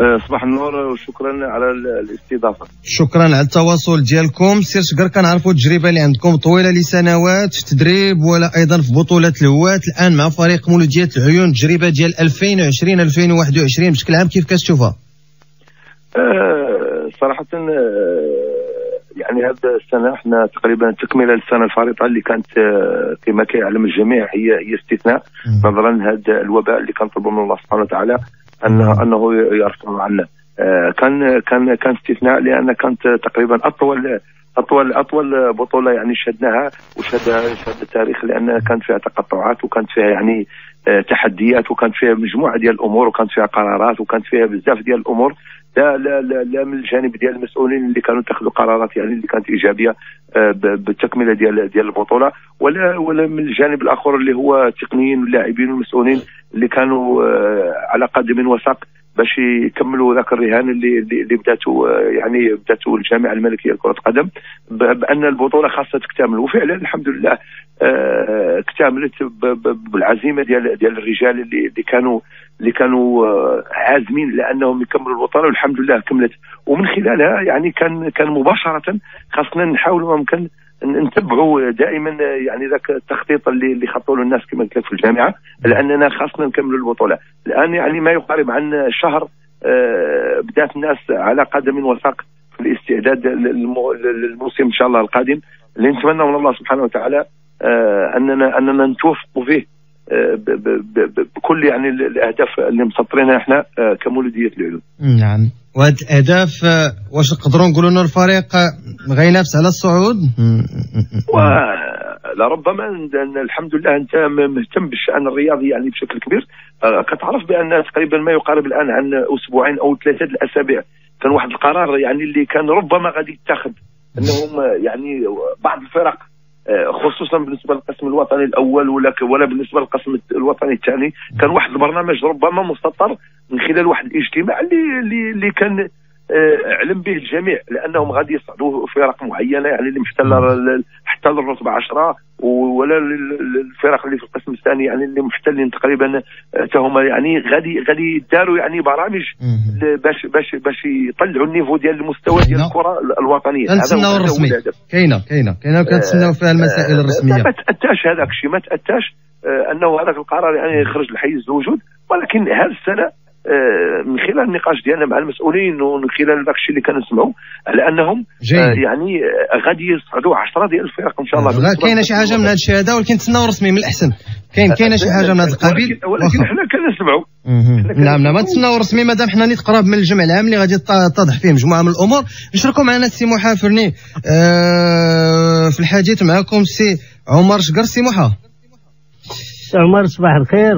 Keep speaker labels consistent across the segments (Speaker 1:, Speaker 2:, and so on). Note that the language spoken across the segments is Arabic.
Speaker 1: آه، صباح النور وشكرا على الاستضافة.
Speaker 2: شكرا على التواصل ديالكم سير شكر كنعرفوا التجربة اللي عندكم طويلة لسنوات في التدريب ولا أيضا في بطولة الهوات الآن مع فريق مولودية العيون التجربه ديال 2020 2021 بشكل عام. كيف كتشوفها؟
Speaker 1: آه صراحة آه يعني هذا السنة إحنا تقريبا تكملة للسنة الفارطة اللي كانت آه كما كيعلم الجميع هي هي استثناء. نظرا لهذا الوباء اللي كنطلبوا من الله سبحانه وتعالى. انه أنه يرفع عنا آه كان كان كان استثناء لأن كانت تقريبا اطول اطول أطول بطولة يعني شدناها وشد شد التاريخ لأن كانت فيها تقطعات وكانت فيها يعني آه، تحديات وكانت فيها مجموعة ديال الأمور وكانت فيها قرارات وكانت فيها بزاف ديال الأمور. لا لا لا, لا من الجانب ديال المسؤولين اللي كانوا اتخذوا قرارات يعني اللي كانت إيجابية آه، بالتكملة ديال ديال البطولة. ولا ولا من الجانب الآخر اللي هو التقنيين واللاعبين والمسؤولين اللي كانوا آه، على قدم وساق باش يكملوا ذاك الرهان اللي اللي بداتوا يعني بداتوا الجامعة الملكية لكرة القدم بأن البطولة خاصة تكتمل. وفعلا الحمد لله آه، اكتملت بالعزيمة ديال ديال الرجال اللي اللي كانوا اللي كانوا آه، عازمين لأنهم يكملوا البطولة والحمد لله كملت. ومن خلالها يعني كان كان مباشرة خاصنا نحاولوا ممكن نتبعوا دائما يعني ذاك التخطيط اللي اللي خطوا له الناس كما قلت في الجامعة لأننا خاصنا نكملوا البطولة. الآن يعني ما يقارب عن شهر آه، بدأت الناس على قدم وساق في الاستعداد للموسم إن شاء الله القادم. اللي نتمنى من الله سبحانه وتعالى آه، اننا أننا نتوفقوا فيه. بكل يعني الأهداف اللي مسطرينها إحنا كمولوديه العلوم.
Speaker 2: نعم. وهاد الاهداف واش نقدروا نقولوا إنه الفريق غينافس على الصعود
Speaker 1: لربما الحمد لله أنت مهتم بالشأن الرياضي يعني بشكل كبير آه، كتعرف بأن تقريبا ما يقارب الآن عن أسبوعين أو ثلاثة الأسابيع كان واحد القرار يعني اللي كان ربما غادي يتخذ إنهم يعني بعض الفرق آه، خصوصا بالنسبة للقسم الوطني الأول ولا ولا بالنسبة للقسم الوطني الثاني. كان واحد البرنامج ربما مستطر من خلال واحد الاجتماع اللي اللي, كان آه، علم به الجميع لأنهم غادي يصعدوا فرق معينة يعني اللي محتلة حتى للرتبه 10 ولا الفرق اللي في القسم الثاني يعني اللي محتلين تقريبا هم يعني غادي غادي يداروا يعني برامج باش باش باش يطلعوا النيفو ديال المستوى ديال الكرة الوطنية.
Speaker 2: هذا الرسمي. كاينة كاينة كاينة. كنتسناو فيها المسائل
Speaker 1: آه،
Speaker 2: الرسمية.
Speaker 1: ما تأتاش هذاك الشيء ما تأتاش آه، أنه هذاك القرار يعني يخرج لحيز الوجود ولكن هذه السنة آه، من خلال النقاش ديالنا مع المسؤولين ومن خلال داك الشيء اللي كنسمعوا على أنهم. آه، يعني آه، غادي يصعدوا 10 ديال الفرق إن شاء الله.
Speaker 2: كاينة شي حاجة من هذا الشيء هذا؟ ولكن نتسناو رسمي من الأحسن. كاين كاينة شي حاجة من هذا القبيل؟
Speaker 1: ولكن حنا كنسمعوا
Speaker 2: نعم نعم. نتسناو رسمي مادام حنا نيت قراب من الجمع العام اللي غادي تتضح فيه مجموعة من الأمور. نشركوا معنا السي محا فرني. في الحديث معكم سي عمر شقر. سي محا
Speaker 3: عمر صباح الخير.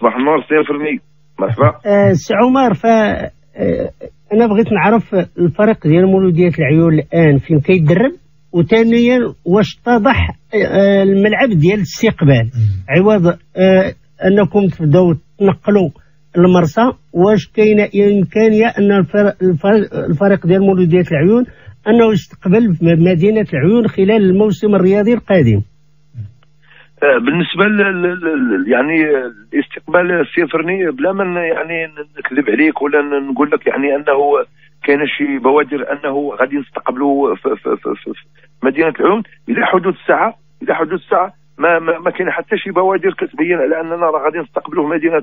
Speaker 1: صباح النور سي فرني. مرحبا.
Speaker 3: آه سي عمر ف آه أنا بغيت نعرف الفريق ديال مولودية العيون الآن فين كيدرب؟ وثانيا واش اتضح آه الملعب ديال الاستقبال؟ عوض أنكم تبداو تنقلوا المرسى واش كاينة امكانيه أن الفريق ديال مولودية العيون أنه يستقبل مدينة العيون خلال الموسم الرياضي القادم؟
Speaker 1: بالنسبة ل يعني استقبال السيفرني بلا من يعني نكذب عليك ولا نقول لك يعني أنه كاين شي بوادر أنه غادي نستقبلوا في, في, في, في مدينة العيون إلى حدود الساعة إلى حدود الساعة ما ما, ما كاين حتى شي بوادر كتبين على أننا راه غادي نستقبلوا في مدينة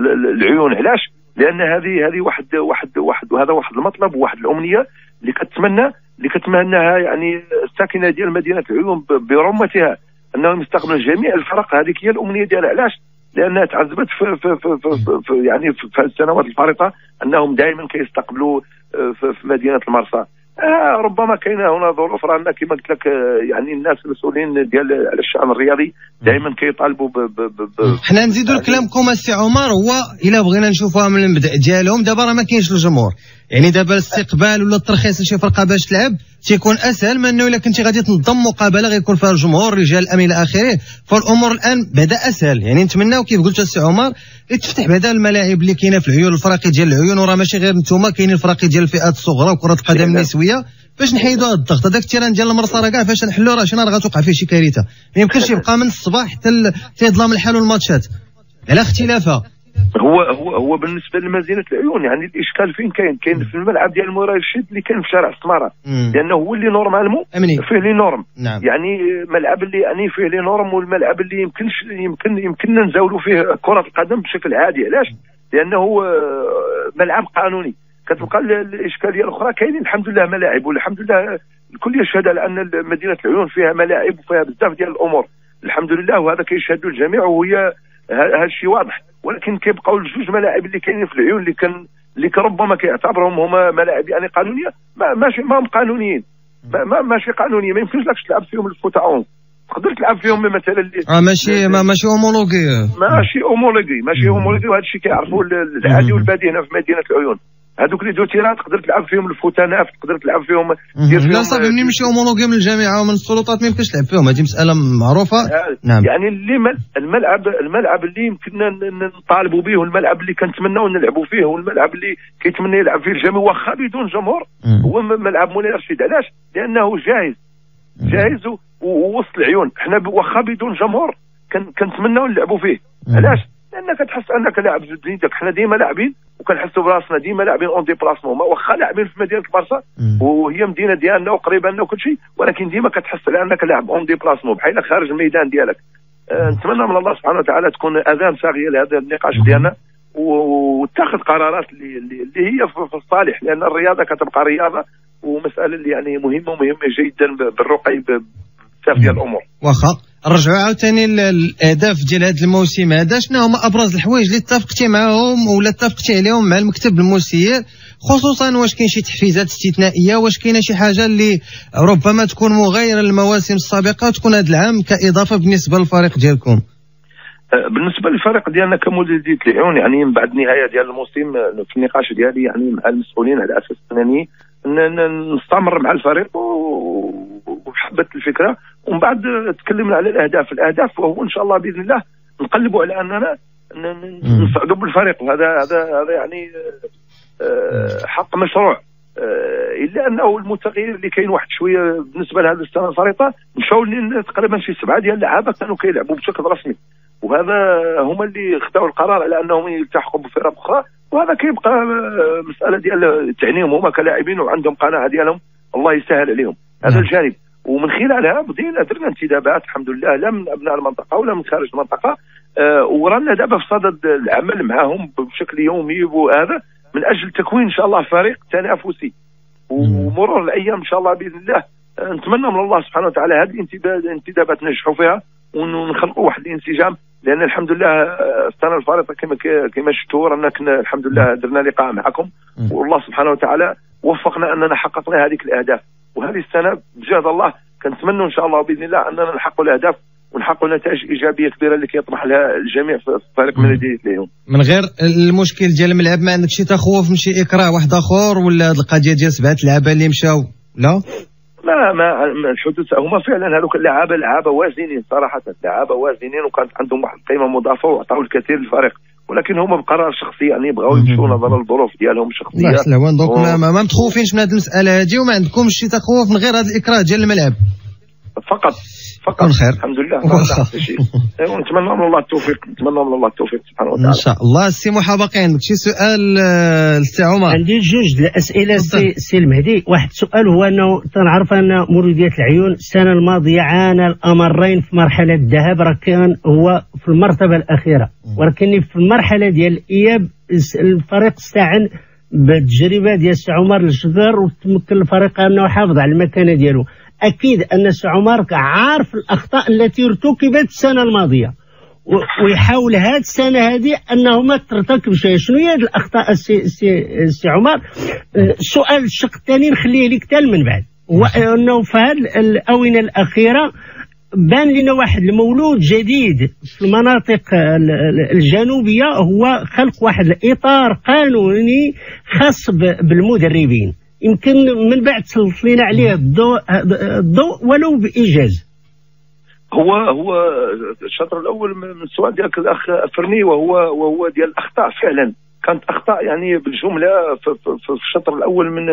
Speaker 1: العيون. علاش؟ لأن هذه هذه واحد واحد واحد وهذا واحد المطلب وواحد الأمنية اللي كتمنى اللي كتمناها يعني الساكنة ديال مدينة العيون برمتها. أنهم يستقبلوا جميع الفرق. هذيك هي الأمنية ديالها. علاش؟ لانها تعذبت في, في, في, في, في يعني في السنوات الفارطة أنهم دائما كيستقبلوا آه، في, في مدينة المرسى. آه ربما كاينة هنا ظروف رانا كما قلت لك آه، يعني الناس المسؤولين ديال على الشأن الرياضي دائما كيطالبوا ب ب ب
Speaker 2: حنا نزيدوا كلامكم السي عمر. هو إلا بغينا نشوفوها من المبدا ديالهم دابا راه ما كاينش الجمهور. يعني دابا الاستقبال ولا الترخيص لشي فرقة باش تلعب تيكون أسهل من أنه إلا كنتي غادي تنظم مقابلة غيكون فيها الجمهور رجال الامن إلى آخره. فالأمور الآن بدا أسهل. يعني نتمناو كيف قلت السي عمر تفتح بعدا الملاعب اللي كاينة في العيون الفراقي ديال العيون وراه ماشي غير نتوما كاينين الفراقي ديال الفئات الصغرى وكرة القدم النسوية. باش نحيدوا هذا الضغط هذاك ال terrain ديال المرسى راه كاع فاش نحلوا راه شنو راه غتوقع فيه شي كارثة. ما يمكنش يبقى من الصباح حتى يظلم الحال والماتشات. على اختلافها.
Speaker 1: هو هو هو بالنسبة لمدينه العيون يعني الإشكال فين كاين؟ كاين في الملعب ديال مولاي الرشيد اللي كاين في شارع السمارة. لأنه هو اللي normalement فيه les normes.
Speaker 2: نعم.
Speaker 1: يعني ملعب اللي يعني فيه les normes والملعب اللي يمكنش يمكن يمكننا نزاولوا فيه كرة القدم بشكل عادي. علاش؟ لأنه ملعب قانوني. كتبقى الإشكالية الأخرى كاينين. الحمد لله ملاعب والحمد لله الكل يشهد على أن مدينة العيون فيها ملاعب وفيها بزاف ديال الأمور. الحمد لله وهذا كيشهد الجميع وهي هذا الشيء واضح. ولكن كيبقاو الجوج ملاعب اللي كاينين في العيون اللي كان اللي ربما كيعتبرهم هما ملاعب يعني قانونية. ما ماشي ما هم قانونيين. ما, ما ماشي قانونيه ما يمكنش لك تلعب فيهم ال foot à 11 تقدر تلعب فيهم مثلا اللي
Speaker 2: آه ماشي ما ماشي homologué
Speaker 1: ماشي homologué ماشي homologué وهذا الشيء كيعرفوا العادي والبادي هنا في مدينة العيون. هذوك les deux terrains تقدر تلعب فيهم الفوتانات تقدر تلعب فيهم
Speaker 2: لا صافي منين يمشيو homologués من الجامعة ومن السلطات؟ ما يمكنش تلعب فيهم هذه مسألة معروفة.
Speaker 1: آه، نعم. يعني اللي الملعب الملعب اللي يمكننا نطالبوا به والملعب اللي كنتمناو نلعبوا فيه والملعب اللي كيتمنى يلعب فيه الجميع واخا بدون جمهور هو ملعب مولاي رشيد. علاش؟ لأنه جاهز. جاهز ووسط العيون. حنا واخا بدون جمهور كنتمناو نلعبوا فيه. علاش؟ لأنك تحس أنك لاعب بليدك حنا ديما لاعبين وكنحسوا براسنا ديما لاعبين en déplacement واخا لاعبين في مدينة البارسا وهي مدينة ديالنا وقريبة لنا وكل شيء ولكن ديما كتحس على أنك لاعب en déplacement بحال خارج الميدان ديالك. أه نتمنى من الله سبحانه وتعالى تكون أذان صاغية لهذا النقاش ديالنا واتخذ قرارات اللي, اللي هي في الصالح لأن الرياضة كتبقى رياضة ومسألة اللي يعني مهمة ومهمة جدا بالرقي بزاف ديال الأمور.
Speaker 2: واخا نرجعوا عاوتاني الاهداف ديال هذا الموسم. هذا شنو هما أبرز الحوايج اللي اتفقتي معاهم ولا اتفقتي عليهم مع المكتب المسير خصوصا واش كاين شي تحفيزات استثنائية؟ واش كاينة شي حاجة اللي ربما تكون مغايرة للمواسم السابقة وتكون هذا العام كإضافة بالنسبة للفريق ديالكم؟
Speaker 1: أه، بالنسبة للفريق ديالنا كمولوديه العيون يعني من بعد النهاية ديال الموسم في النقاش ديالي يعني مع المسؤولين على أساس أنني نستمر مع الفريق وحبت الفكرة. ومن بعد تكلمنا على الأهداف. الأهداف وهو إن شاء الله بإذن الله نقلبوا على أننا نصعدوا بالفريق وهذا هذا هذا يعني آه، حق مشروع. آه، إلا انه المتغير اللي كاين واحد شوية بالنسبة لهذه السنة الفريقة مشاو تقريبا شي سبعة ديال اللعابة كانوا كيلعبوا بشكل رسمي. وهذا هما اللي خداوا القرار على أنهم يلتحقوا بفرق أخرى. وهذا كيبقى آه، مسألة ديال تعنيهم هما كلاعبين وعندهم قناعة ديالهم. الله يسهل عليهم. هذا نعم. الجانب. ومن خلالها بدينا درنا انتدابات الحمد لله لا من أبناء المنطقة ولا من خارج المنطقة. آه ورانا دابا في صدد العمل معهم بشكل يومي وهذا من أجل تكوين إن شاء الله فريق تنافسي. ومرور الأيام إن شاء الله بإذن الله آه نتمنى من الله سبحانه وتعالى هذه الانتدابات ننجحوا فيها ونخلقوا واحد الانسجام. لأن الحمد لله آه، السنة الفارطه كما كما شفتوا رانا كنا الحمد لله درنا لقاء معكم. والله سبحانه وتعالى وفقنا أننا حققنا هذيك الأهداف. وهذه السنة بجهد الله كنتمنى إن شاء الله بإذن الله أننا نحققوا الأهداف ونحققوا نتائج إيجابية كبيرة اللي كيطمح لها الجميع في فريق مدينه اليوم.
Speaker 2: من غير المشكل ديال الملعب ما عندك شي تخوف من شي إكراه واحد آخر ولا هذه القضية ديال سبعة لعابة اللي مشاو؟ لا؟
Speaker 1: ما ما الحدوث هما فعلا هذوك اللعابة لعابة وازنين صراحة لعابة وازنين وكانت عندهم واحد القيمة مضافة وعطاو الكثير للفريق. ولكن هما بقرار شخصي يعني بغاو يمشوا نظرا للظروف ديالهم الشخصيه
Speaker 2: الله donc ما, ما متخوفينش من هذه المسألة هذه وما عندكمش شي تخوف من غير هذا الإكراه ديال الملعب.
Speaker 1: فقط. فقط. خير. الحمد لله. أيوة، نتمنى من الله التوفيق. نتمنى من الله التوفيق سبحانه وتعالى. إن
Speaker 2: شاء الله. السي محا بقى عندك شي سؤال السي آه، عمر.
Speaker 3: عندي جوج الأسئلة السي, سي المهدي. واحد السؤال هو أنه تنعرف أن مولودية العيون السنة الماضية عانى الأمرين في مرحلة الذهاب راه كان هو في المرتبة الأخيرة. ولكن في المرحلة ديال الإياب الفريق استعان بالتجربة ديال السي عمر الشذر وتمكن الفريق أنه يحافظ على المكانة ديالو. أكيد أن السي عمر عارف الأخطاء التي ارتكبت السنة الماضية. ويحاول هذه السنة هذه انه ما ترتكبش شنو هي الأخطاء السي, السي عمر؟ السؤال الشق الثاني نخليه لك حتى من بعد. هو أنه في هذه الآونة الأخيرة بان لنا واحد المولود جديد في المناطق الجنوبية هو خلق واحد الإطار قانوني خاص بالمدربين. يمكن من بعد تسلط لنا عليه الضوء الضوء ولو بإيجاز.
Speaker 1: هو هو الشطر الأول من السؤال ديالك الأخ فرني وهو وهو ديال الأخطاء فعلا. كانت أخطاء يعني بالجملة في, في, في الشطر الأول من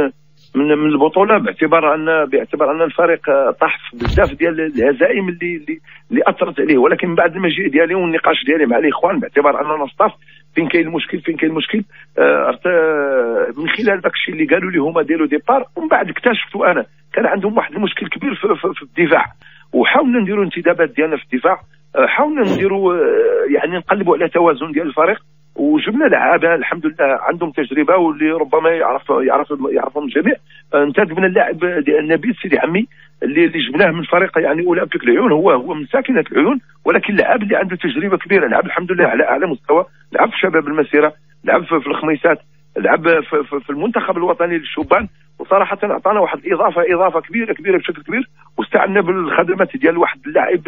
Speaker 1: من من البطولة باعتبار ان باعتبار أن الفريق طاح بزاف ديال الهزائم اللي اللي, أثرت عليه. ولكن بعد المجيء ديالي والنقاش ديالي مع الإخوان باعتبار أننا ستاف فين كاين المشكل فين كاين المشكل؟ آه من خلال داك الشيء اللي قالوا لي هما داروا ديبار ومن بعد اكتشفتوا أنا كان عندهم واحد المشكل كبير في, في, في الدفاع. وحاولنا نديروا انتدابات ديالنا في الدفاع آه، حاولنا نديروا آه، يعني نقلبوا على توازن ديال الفريق وجبنا لعابه الحمد لله عندهم تجربة واللي ربما يعرف يعرف يعرفهم الجميع. آه، انتدبنا اللاعب نبيل سيدي عمي اللي اللي جبناه من فريق يعني اولمبيك العيون هو هو من ساكنة العيون ولكن لاعب اللي عنده تجربة كبيرة. لعب الحمد لله على أعلى مستوى. لعب في شباب المسيرة لعب في الخميسات لعب في المنتخب الوطني للشبان وصراحة أعطانا واحد الاضافه إضافة كبيره كبيرة بشكل كبير واستعنا بالخدمات ديال واحد اللاعب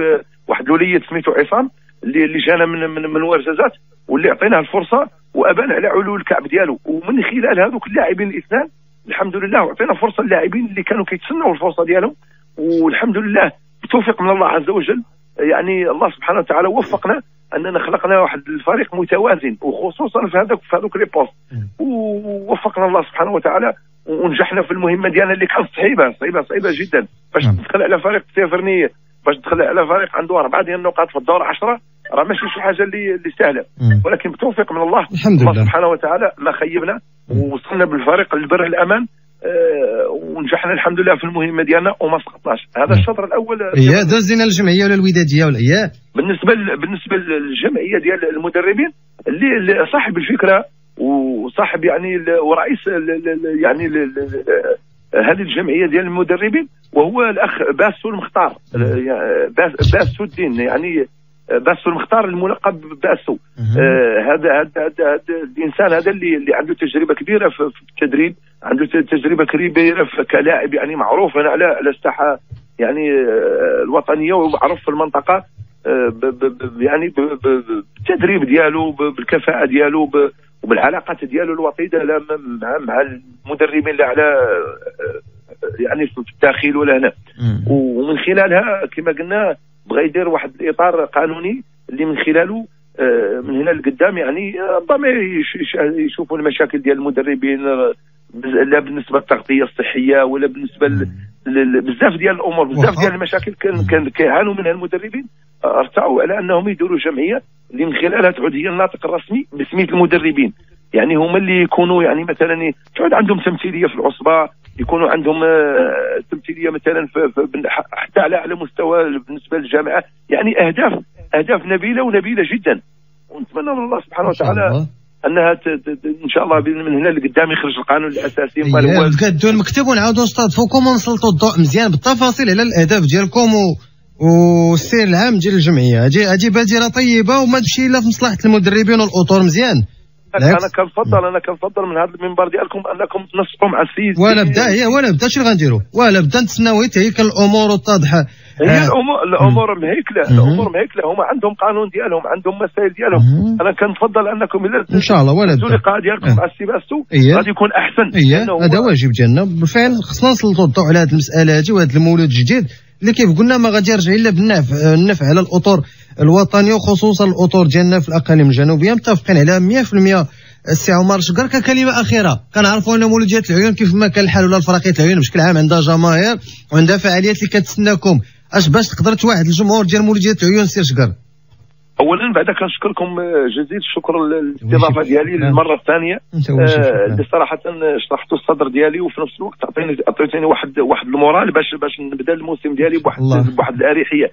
Speaker 1: واحد الوليد سميتو عصام اللي اللي جانا من من, من ورزازات واللي عطيناه الفرصة وأبان على علو الكعب ديالو. ومن خلال هذوك اللاعبين الاثنان الحمد لله وعطينا فرصة للاعبين اللي كانوا كيتسنوا الفرصة ديالهم والحمد لله بتوفيق من الله عز وجل. يعني الله سبحانه وتعالى وفقنا أننا خلقنا واحد الفريق متوازن وخصوصا في هذوك في هذوك لي بوست. ووفقنا الله سبحانه وتعالى ونجحنا في المهمة ديالنا اللي كانت صعيبة صعيبه صعيبة جدا. باش. تدخل على فريق سيفرنيه باش تدخل على فريق عنده أربعة ديال النقاط في الدور 10 راه ماشي شي حاجة اللي اللي سهلة. ولكن بتوفيق من الله
Speaker 2: الحمد
Speaker 1: الله لله. سبحانه وتعالى ما خيبنا ووصلنا بالفريق للبر الأمان. ونجحنا الحمد لله في المهمة ديالنا وما سقطناش. هذا الشطر الأول.
Speaker 2: اييه دازينا الجمعية ولا الوداديه ولا اييه
Speaker 1: بالنسبة بالنسبة للجمعية ديال المدربين اللي صاحب الفكرة وصاحب يعني ورئيس يعني هذه الجمعية ديال المدربين وهو الأخ باسو المختار. باسو الدين يعني باسو المختار الملقب بأسو. آه هذا هذا هذا الإنسان هذا اللي اللي عنده تجربة كبيرة في التدريب عنده تجربة كبيرة كلاعب يعني معروف. هنا على على الساحه يعني آه الوطنية ومعروف في المنطقة آه ب ب يعني بالتدريب ديالو بالكفاءة ديالو وبالعلاقات ديالو الوطيدة. مع مع المدربين على يعني في الداخل ولا هنا. ومن خلالها كما قلنا بغى يدير واحد الإطار قانوني اللي من خلاله آه، من هنا لقدام يعني ربما يشوفوا المشاكل ديال المدربين لا بالنسبة للتغطية الصحية ولا بالنسبة بزاف ديال الأمور بزاف ديال المشاكل كان كان كيعانوا منها المدربين. ارتعوا على أنهم يديروا جمعية اللي من خلالها تعود هي الناطق الرسمي بسميه المدربين. يعني هما اللي يكونوا يعني مثلا تعود عندهم تمثيلية في العصبة يكونوا عندهم آه، تمثيلية مثلا حتى على اعلى مستوى بالنسبة للجامعة. يعني اهداف أهداف نبيلة ونبيلة جدا. ونتمنى من الله سبحانه وتعالى أنها إن شاء الله من هنا لقدام يخرج القانون الأساسي.
Speaker 2: هو تقادوا المكتب ونعاودوا نستضفوكم ونسلطوا الضوء مزيان بالتفاصيل على الأهداف ديالكم و... والسير العام ديال الجمعية. هذه هذه بادره طيبة وما تمشي إلا في مصلحة المدربين والاطور مزيان.
Speaker 1: أنا كنفضل أنا كنفضل من هذا المنبر ديالكم أنكم تنسقوا مع السيد.
Speaker 2: ولا بدا هي ولا بدا شنو غنديروا ولا بدا نتسناو تهيكل الأمور وتضح
Speaker 1: هي آه. الأمور الأمور مهيكله الأمور مهيكله هما عندهم قانون ديالهم عندهم مسائل ديالهم. أنا كنفضل أنكم إلا
Speaker 2: إن شاء الله ولا
Speaker 1: اللقاء ديالكم مع السي باسو. غادي يكون أحسن.
Speaker 2: هذا واجب ديالنا. بالفعل خصنا نسلطوا الضوء على هذه المسألة هذه وهذا المولود الجديد. اللي كيف قلنا ما غادي يرجع إلا بالنفع النفع على الأطر. الوطنيه وخصوصا الأطر ديالنا في الأقاليم الجنوبية متفقين على 100% السي عمر شكر ككلمه أخيرة. كنعرفوا أن مولوديه العيون كيف ما كان الحال ولا الفرقية العيون بشكل عام عندها جماهير وعندها فعاليات اللي كتسناكم. أش باش تقدر توعد الجمهور ديال مولوديه العيون سير شكر
Speaker 1: اولا بعدا كنشكركم آه، جزيل الشكر للاستضافة ديالي للمرة الثانية. آه، اللي صراحة شرحتوا الصدر ديالي وفي نفس الوقت عطيني عطيتيني واحد واحد المورال باش باش نبدأ الموسم ديالي بواحد بواحد الأريحية.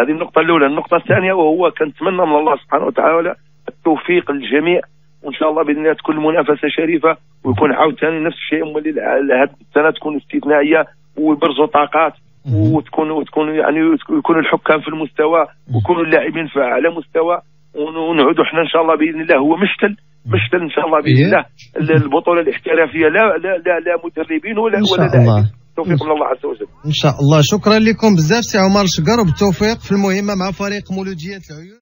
Speaker 1: هذه النقطة الأولى. النقطة الثانية وهو كنتمنى من الله سبحانه وتعالى التوفيق للجميع. وإن شاء الله بإذن الله تكون المنافسة شريفة ويكون عاوتاني نفس الشيء. هذه السنة تكون استثنائية ويبرزوا طاقات وتكون وتكون يعني يكون الحكام في المستوى ويكونوا اللاعبين في أعلى مستوى. ونعودوا إحنا إن شاء الله بإذن الله. هو مشتل. مشتل إن شاء الله بإذن الله. البطولة الاحترافية لا لا لا, لا مدربين ولا ولا لاعبين. توفيق من الله عز وجل.
Speaker 2: إن شاء الله. شكرا لكم بزاف سي عمر شقر. وبالتوفيق في المهمه مع فريق مولودية العيون.